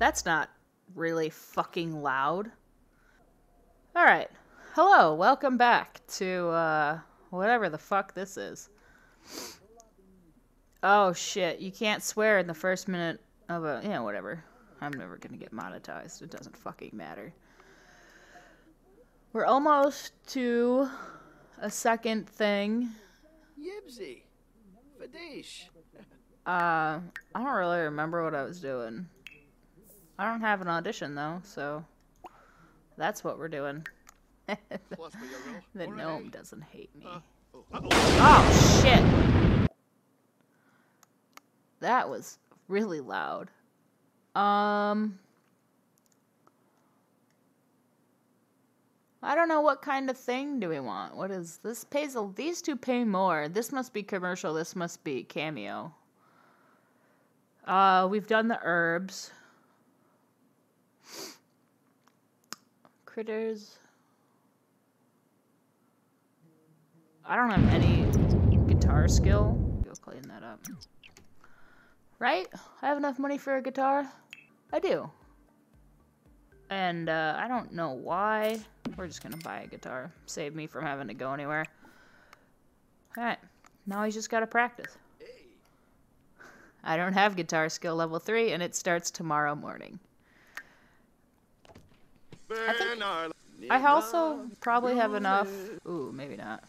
That's not really fucking loud. Alright. Hello, welcome back to, uh, whatever the fuck this is. Oh shit, you can't swear in the first minute of a, yeah, whatever. I'm never gonna get monetized. It doesn't fucking matter. We're almost to a second thing. Yibsy. Fadish. Uh, I don't really remember what I was doing. I don't have an audition though, so that's what we're doing. the gnome doesn't hate me. Oh shit! That was really loud. Um, I don't know what kind of thing do we want. What is this? Pays a, these two pay more. This must be commercial. This must be cameo. Uh, we've done the herbs. Critters. I don't have any guitar skill. Go clean that up. Right? I have enough money for a guitar. I do. And uh, I don't know why. We're just gonna buy a guitar. Save me from having to go anywhere. Alright. Now he's just gotta practice. I don't have guitar skill level 3, and it starts tomorrow morning. I, think I also probably have enough... Ooh, maybe not.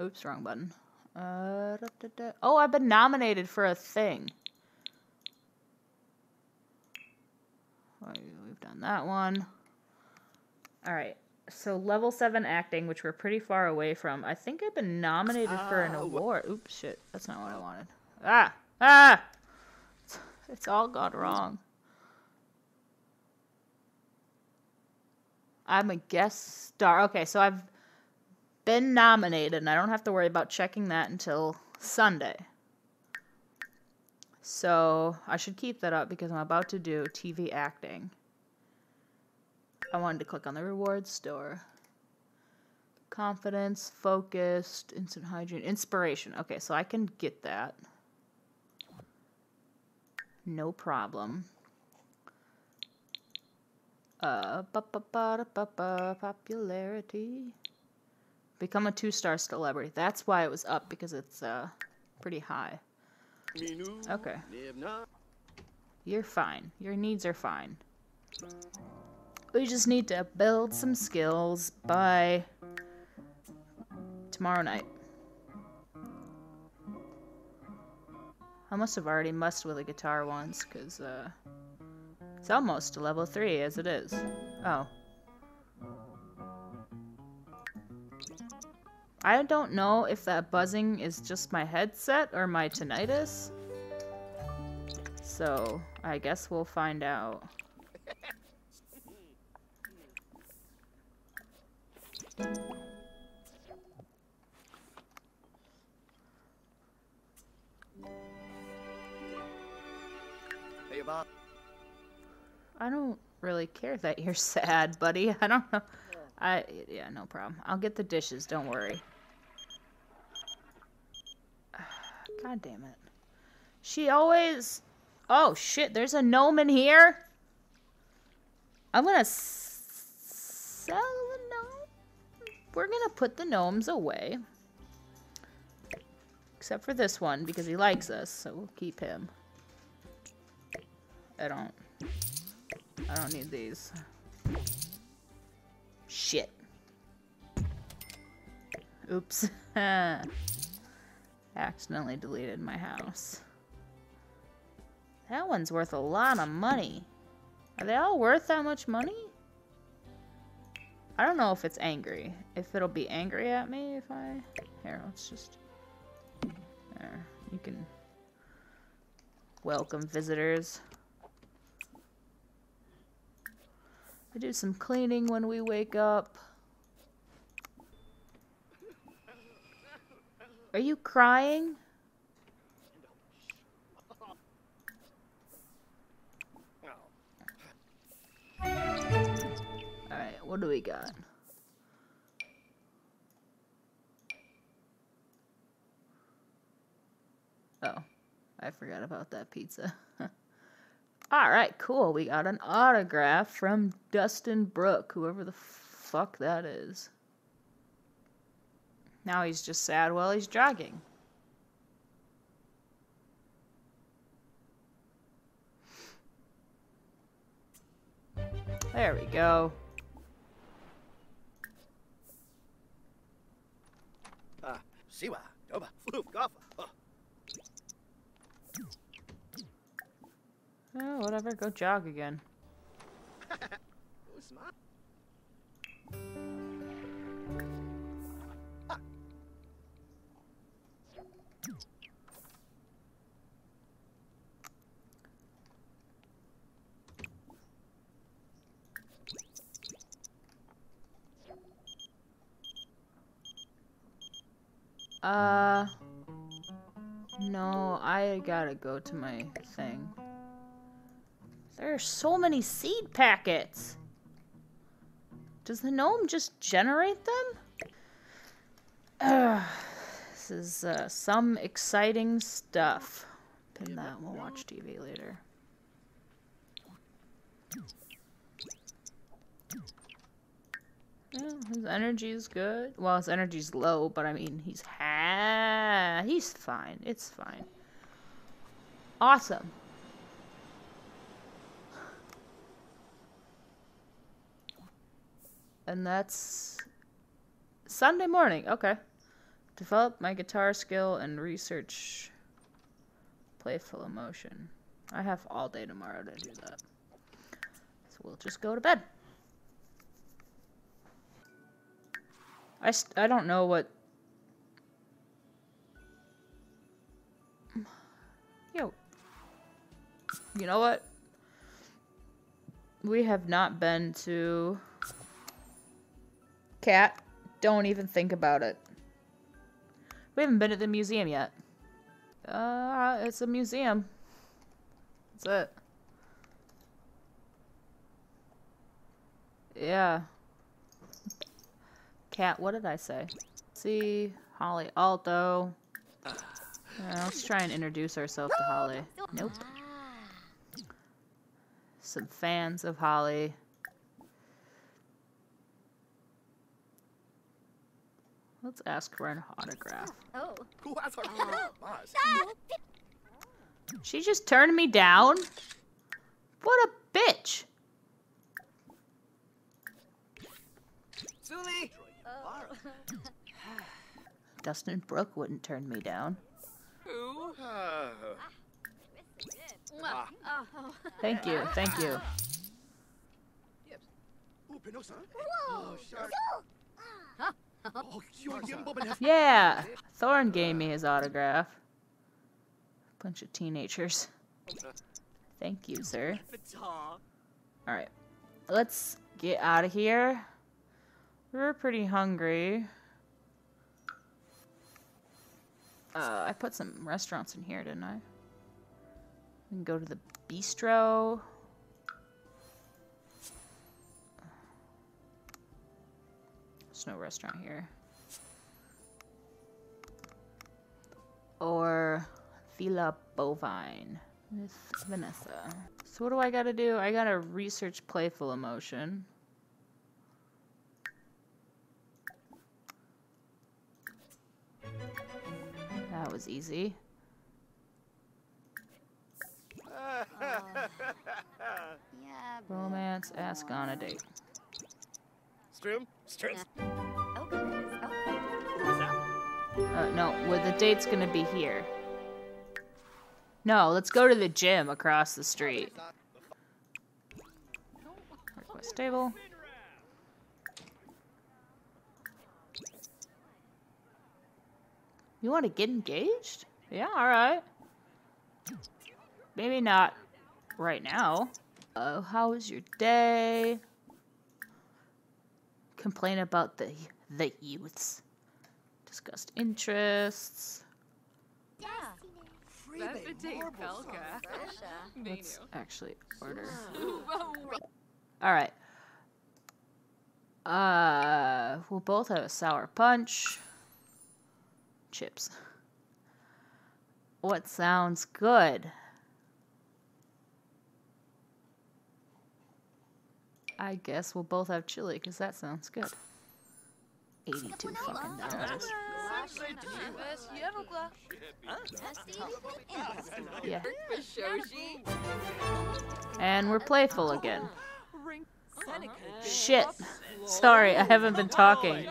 Oops, wrong button. Uh, da, da, da. Oh, I've been nominated for a thing. We've done that one. Alright, so level 7 acting, which we're pretty far away from. I think I've been nominated for an award. Oops, shit. That's not what I wanted. Ah! Ah! It's all gone wrong. I'm a guest star. Okay, so I've been nominated, and I don't have to worry about checking that until Sunday. So I should keep that up because I'm about to do TV acting. I wanted to click on the rewards store. Confidence, focused, instant hygiene, inspiration. Okay, so I can get that. No problem. Uh, ba -ba -ba -ba -ba, popularity. Become a two-star celebrity. That's why it was up, because it's uh, pretty high. Okay. You're fine. Your needs are fine. We just need to build some skills by tomorrow night. I must have already messed with a guitar once, because uh, it's almost level 3 as it is. Oh. I don't know if that buzzing is just my headset or my tinnitus. So, I guess we'll find out. I don't really care that you're sad, buddy. I don't know. I yeah, no problem. I'll get the dishes, don't worry. God damn it. She always... Oh, shit, there's a gnome in here? I'm gonna sell the gnome. We're gonna put the gnomes away. Except for this one, because he likes us, so we'll keep him. I don't... I don't need these. Shit. Oops. Accidentally deleted my house. That one's worth a lot of money. Are they all worth that much money? I don't know if it's angry. If it'll be angry at me if I... Here, let's just... There. You can... Welcome visitors. I do some cleaning when we wake up. Are you crying? Alright, what do we got? Oh, I forgot about that pizza. All right, cool. We got an autograph from Dustin Brooke, whoever the fuck that is. Now he's just sad while he's jogging. There we go. Ah, siwa, doba, floof, goffa. Oh, whatever, go jog again. Uh. No, I gotta go to my thing. There are so many seed packets. Does the gnome just generate them? Ugh, this is uh, some exciting stuff. Pin that, we'll watch TV later. Yeah, his energy's good. Well, his energy's low, but I mean, he's ha he's fine. It's fine. Awesome. And that's Sunday morning. Okay. Develop my guitar skill and research playful emotion. I have all day tomorrow to do that. So we'll just go to bed. I, I don't know what. Yo. You know what? We have not been to. Cat, don't even think about it. We haven't been at the museum yet. Uh, it's a museum. That's it. Yeah. Cat, what did I say? See, Holly Alto. Yeah, let's try and introduce ourselves to Holly. Nope. Some fans of Holly. Let's ask for an autograph. Oh. Who has our oh. Mars? Ah, she just turned me down? What a bitch! Suli! Oh. Dustin Brooke wouldn't turn me down. Ah. ah, Oh. Thank you, thank you. Ooh, Yeah! Thorn gave me his autograph. Bunch of teenagers. Thank you, sir. Alright. Let's get out of here. We're pretty hungry. Uh, I put some restaurants in here, didn't I? We can go to the bistro. There's no restaurant here. Or Villa Bovine with Vanessa. So what do I gotta do? I gotta research playful emotion. That was easy. Yeah. Romance, ask on a date. Strum? Strum? Oh, goodness. Oh. Who is that? Uh, no, well, the date's gonna be here. No, let's go to the gym across the street. Request table. You want to get engaged? Yeah, alright. Maybe not right now. Uh, how was your day? Complain about the the youths. Discussed interests. Yeah. Freebie marbles. Russia. Let's actually order. Alright. Uh, we'll both have a sour punch. Chips. What sounds good? I guess we'll both have chili, because that sounds good. 82 fucking dollars. Yeah. And we're playful again. Shit. Sorry, I haven't been talking.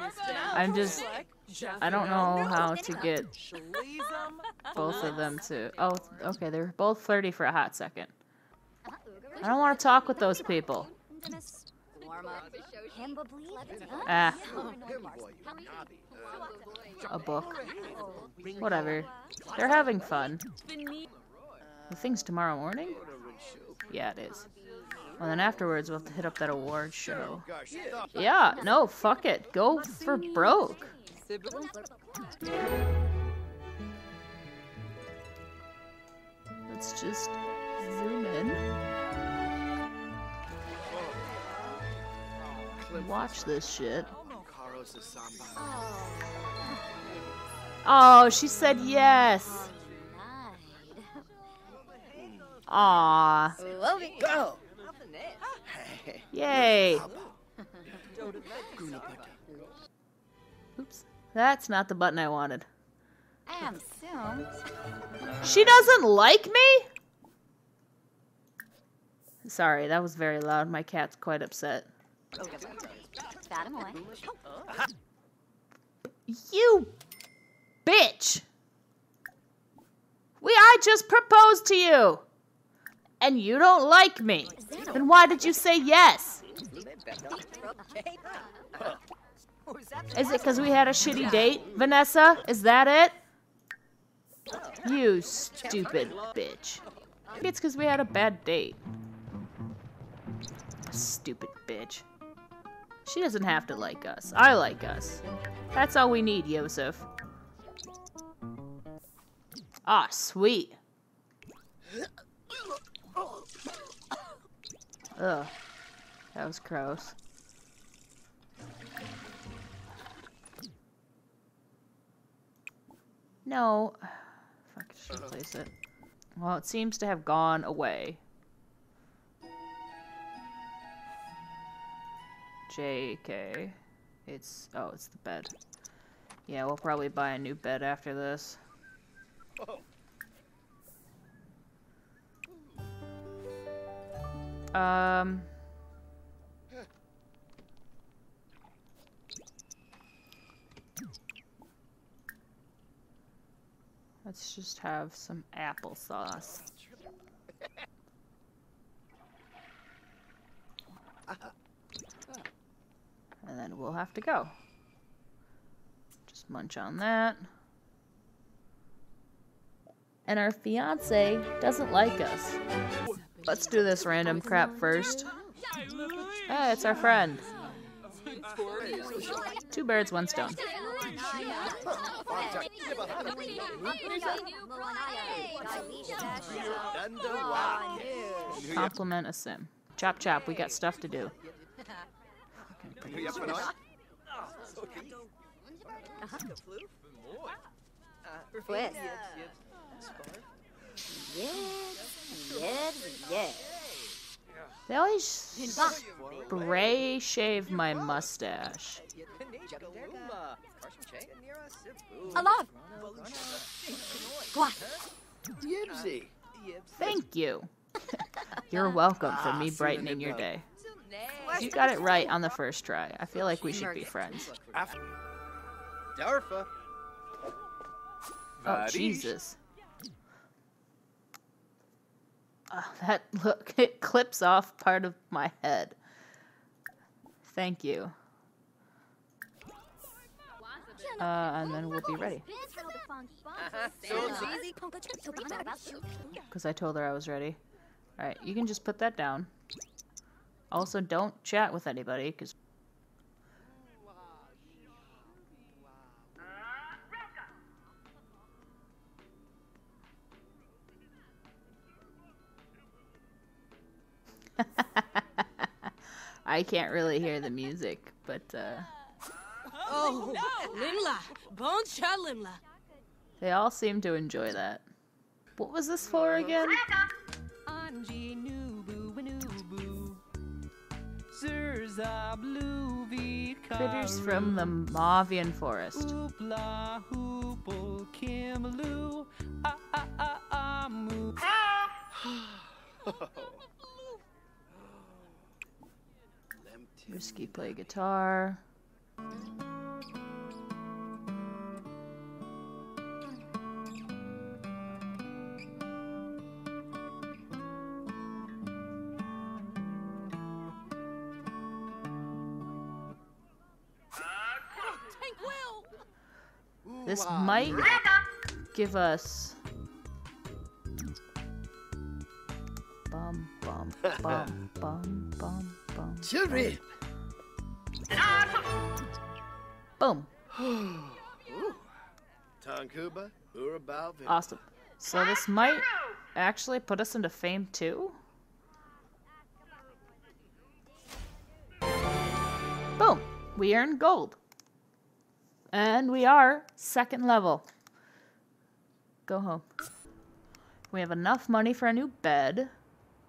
I'm just. I don't know how to get both of them to. Oh, okay, they're both flirty for a hot second. I don't want to talk with those people. Ah, a book. Whatever. They're having fun. The thing's tomorrow morning? Yeah, it is. Well, then afterwards, we'll have to hit up that award show. Yeah, no, fuck it. Go for broke. Let's just zoom in. Watch this shit. Oh, oh she said yes. Aw. Go! Yay. Oops. That's not the button I wanted. I am soon. She doesn't like me? Sorry, that was very loud. My cat's quite upset. You bitch! We I just proposed to you. And you don't like me. Then why did you say yes? Is it because we had a shitty date, Vanessa? Is that it? You stupid bitch. Maybe it's because we had a bad date. Stupid bitch. She doesn't have to like us. I like us. That's all we need, Yosef. Ah, sweet. Ugh. That was gross. No. Fuck, I should replace it. Well, it seems to have gone away. JK. It's... Oh, it's the bed. Yeah, we'll probably buy a new bed after this. Um... Let's just have some applesauce. And have to go. Just munch on that. And our fiance doesn't like us. Let's do this random crap first. Hey, it's our friend. Two birds, one stone. Compliment a sim. Chop chop, we got stuff to do. Fucking producer. Pues. Yes, yes, yes. They always spray shave my mustache. Alive. Yibsy! Thank you. You're welcome for me brightening your day. You got it right on the first try. I feel like we should be friends. Darfa! Oh, Jesus. Oh, that look, it clips off part of my head. Thank you. Uh, and then we'll be ready. Because I told her I was ready. Alright, you can just put that down. Also, don't chat with anybody, because... I can't really hear the music, but, uh... Oh, Limla. Bon cha Limla. They all seem to enjoy that. What was this for again? Anji Critters from the Mavian forest. Hoopla, hoople, Kimmaloo, ah, ah, ah, ah, moo. Risky play guitar. This might give us. Bum bum bum bum bum bum. Children. Boom. Awesome. So this might actually put us into fame too. Boom. We earn gold. And we are second level. Go home. We have enough money for a new bed.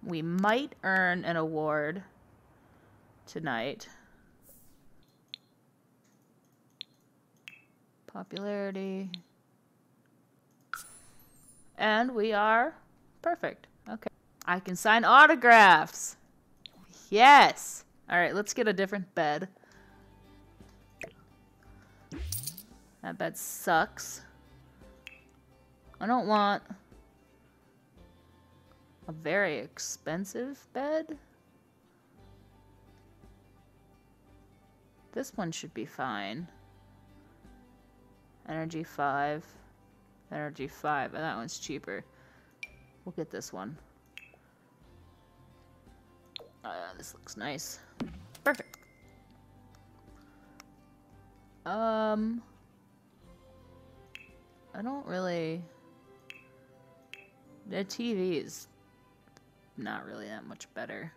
We might earn an award tonight. Popularity. And we are perfect. Okay. I can sign autographs. Yes. All right, let's get a different bed. That bed sucks. I don't want a very expensive bed. This one should be fine. Energy 5. Energy 5. And that one's cheaper. We'll get this one. Uh, this looks nice. Perfect. Um... I don't really... The TV is not really that much better.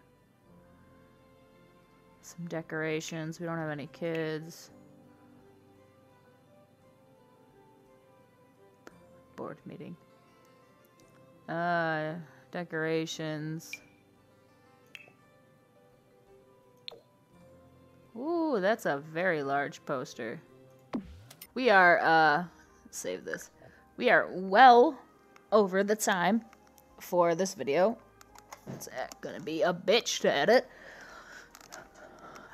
Some decorations. We don't have any kids. Board meeting. Uh, decorations. Ooh, that's a very large poster. We are, uh, save this. We are well over the time for this video. It's gonna be a bitch to edit.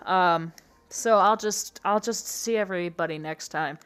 Um, so I'll just, I'll just see everybody next time.